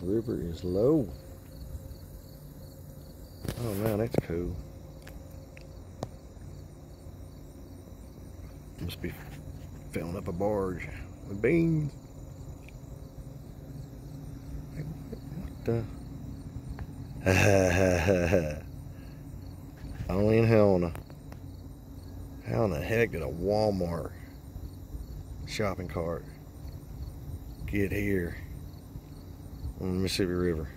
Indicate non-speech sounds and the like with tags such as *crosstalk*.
The river is low. Oh man, that's cool. Must be filling up a barge with beans. What the? *laughs* Only in Helena. How in the heck did a Walmart shopping cart get here on the Mississippi River?